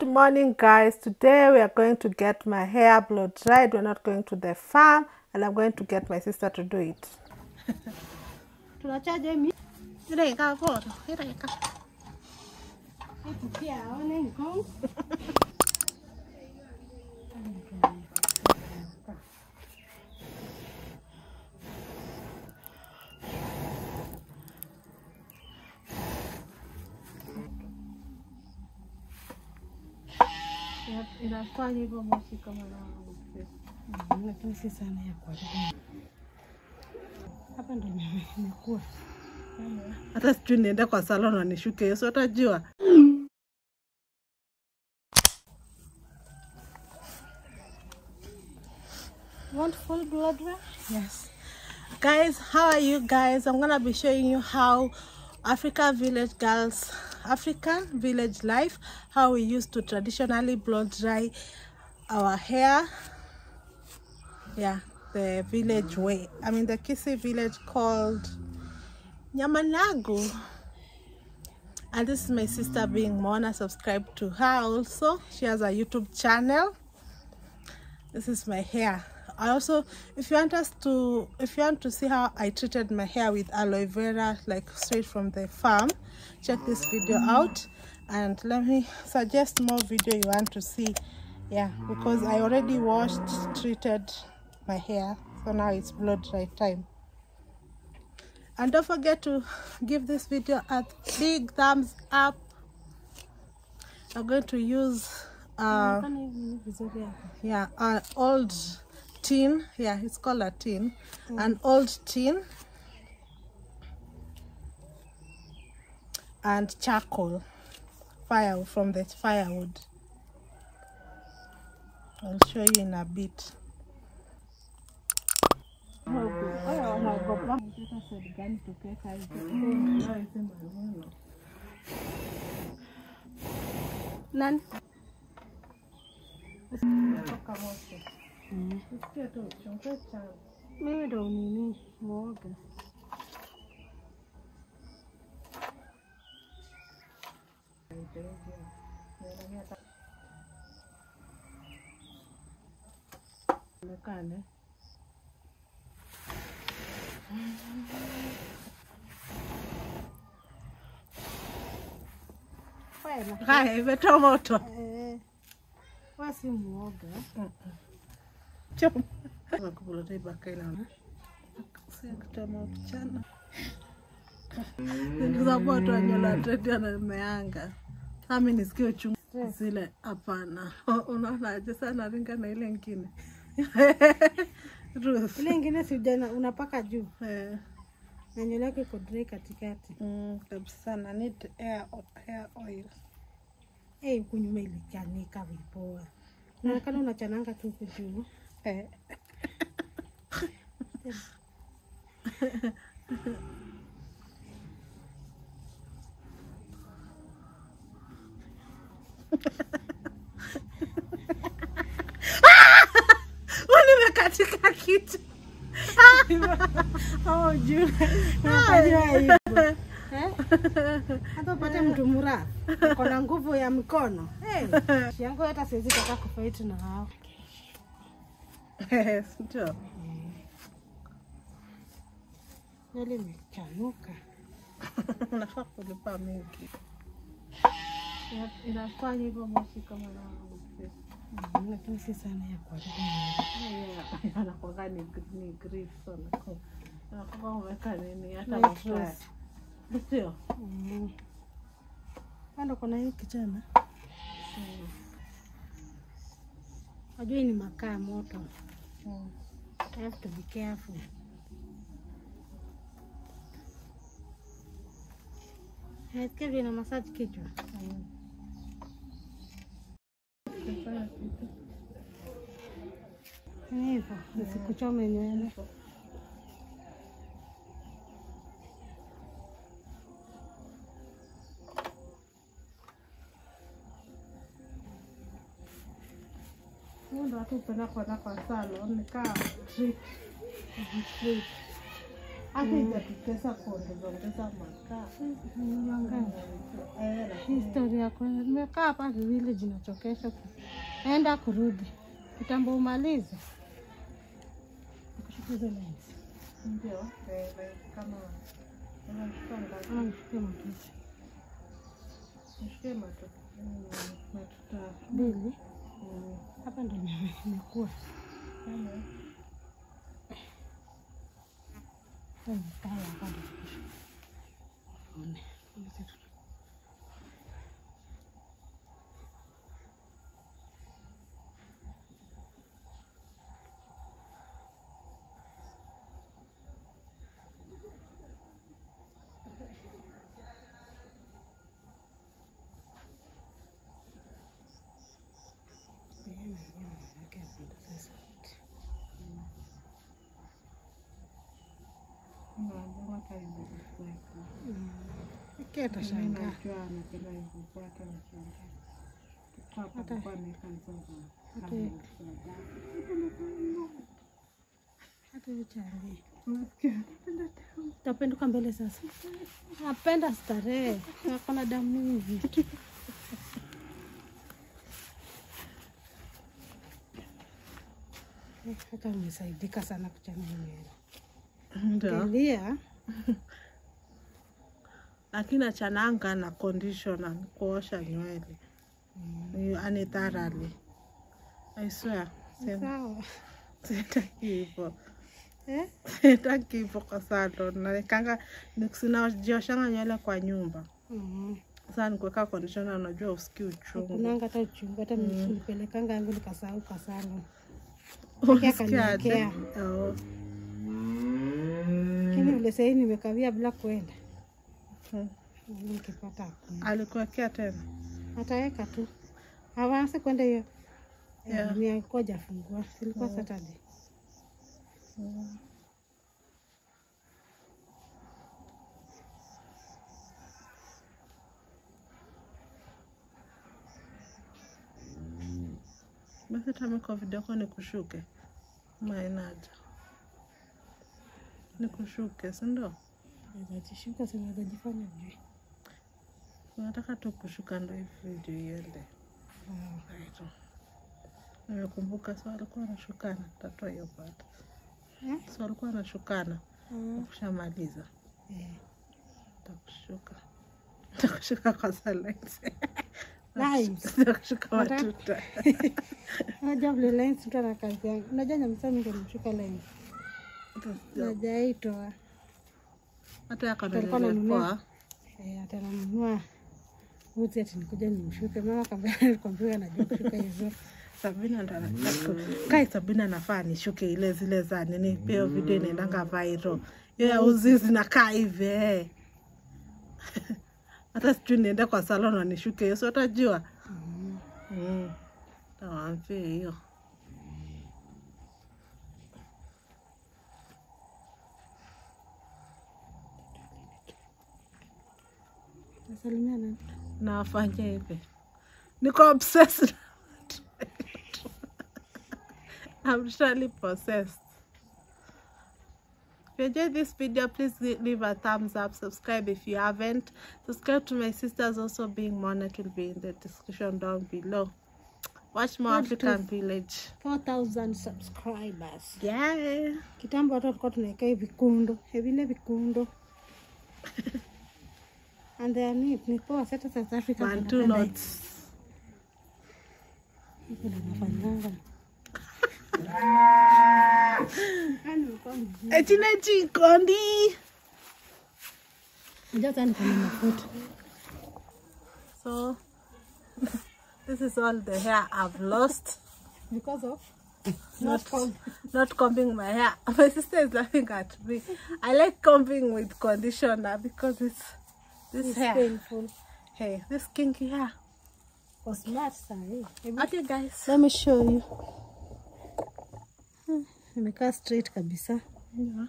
Good morning, guys. Today we are going to get my hair blow dried. We're not going to the farm, and I'm going to get my sister to do it. inafanya hivyo moshi kama na lakini si sana ya kuharibu hapa ndo nimekuwa Hata sijui niende kwa salon na nishuke Yesu atajua. want full blood rush Yes. Guys, how are you guys? I'm gonna be showing you how Africa village girls, African village life, how we used to traditionally blow dry our hair. Yeah, the village way. I mean the Kisi village called Nyamanagu. And this is my sister being Mona. Subscribe to her also. She has a YouTube channel this is my hair i also if you want us to if you want to see how i treated my hair with aloe vera like straight from the farm check this video out. And let me suggest more video you want to see. Yeah because i already washed treated my hair. So now it's blow dry time. And don't forget to give this video a big thumbs up. I'm going to use uh Fanya hivi vizuri hapa yeah an old tin yeah it's called a tin an old tin and charcoal. Fire from the firewood. I'll show you in a bit. Nani 钱。这都穷在家。没有你们说的。没干呢。坏了。还没这么多。哎，我是摸的。嗯嗯。Na meanga nisikie uchungu zile hapana unaonaje sana ringa na ile ingine. Ile ingine si ujana unapaka juu Eh, na nywele yake iko dry katikati mm, kabisa na need hair, oil eh huku nyuma ilichanika vipoa inaonekana unachananga tu huku juu eh. nimekatika kitu. Oh juu unafanywa Eh? hata upate mtu mura kona nguvu ya mikono. Hey, yangu hata siwezi taka kufaiti na hao ndio. Nywele imechanuka. Unafaa kulipa mingi. Ina- inafanya hivyo moshi kama na Mm, lakini si sana ya kwa anakwanga ni ni grief sana. Anakwanga umeweka nini? Hata mafuta. sio? Mm. kando kuna hii kijana. Najua ni makaa moto Mm. I have to be careful nasikia vile na massage kichwa Mm. Hivyo nisikuchome nywele Hiyo upenda kuenda kwa salon nikaa drip hata itatutesa kuongeza ongeza makaa Niongeze. Eh, nimekaa hapa village jinachokesha Enda kurudi. Kitambo umalize. Ndio eh, kama mm, matuta Mbili. Hapa ndo nimekuwa. kama Unasikia? Tapenduka mbele sasa. Napenda starehe. Hakuna damu mingi. Hata umesaidika sana kuchana nywele. Ndio. Lakini achananga na conditioner kuosha nywele Ni- ani thoroughly I swear sawa. sitaki hivyo Eh? sitaki hivyo kwa salon naekanga sinajioshanga nywele kwa nyumba Mm. sasa nikuweka conditioner unajua usikii uchungu Kunanga hata uchungu hata nilipelekanga yangu nikasahau kwa aje? Akaniwekea. Oh. Lakini vile sahii nimekawia bila kwenda. Hmm. Nikipata alikuwekea tena Ataweka tu. awase kwenda hiyo. Yeah. ni alikuwa jafungua. Ilikuwa Saturday. Basi tamiko video yako nikushuke mainaja nikushuke sindo Naweza jishuka si naweza jifanya juu. Nataka tu kushuka ndo hii video iende. Right. nimekumbuka so alikuwa anashukana tatoa hiyo pata Eh? so alikuwa anashukana Ah. kushamaliza Eh. takushuka takushuka kwa salains Lines. Unajua vile lines mtu ana kazi yangu. Unajua nyamsa mingi nimshuka lines. Najaitoa. hata Alikuwa ananunua. yakanelepoa Eh, atanunua uzi ati nikuja nimshuke. Mama kambia kwambia najua kushuka hizo. Sabina kai Sabina nafaa nishuke ile zile za nini, pia video inaendanga viral. Yeye uzi zinakaa hivi eh. hata sijui niende kwa salon wanishuke hiyo, si watajua mm. Tawaambie hiyo nafanya hivi, niko obsessed. I'm surely possessed. If you enjoyed this video, please leave a thumbs up. Subscribe if you haven't. Subscribe to my sisters also being Monet will be in the description down below. Watch more African Village. 4000 subscribers. Yeah. Kitambo watu walikuwa tunaweka hivi vikundo, vile vikundo. And they are neat. Ni poa sasa South Africa. One, two notes. nafanyanga. Yaani nimekuwa mjinga. Echine chikondi. Unajua hata niko na mafuta. So, this is all the hair I've lost. Because of not not combing my hair. My sister is laughing at me. I like combing with conditioner because it's this it's hair. painful. Hey, this kinky hair. For smart sahi. Hebu Okay, guys. Let me show you. Nimekaa straight kabisa. Mm.